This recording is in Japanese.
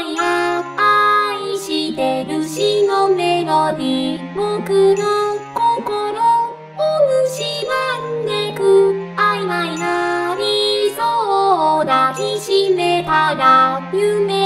や愛してるしのメロディー。僕の心を蝕んでく。曖昧な理想を抱きしめたら夢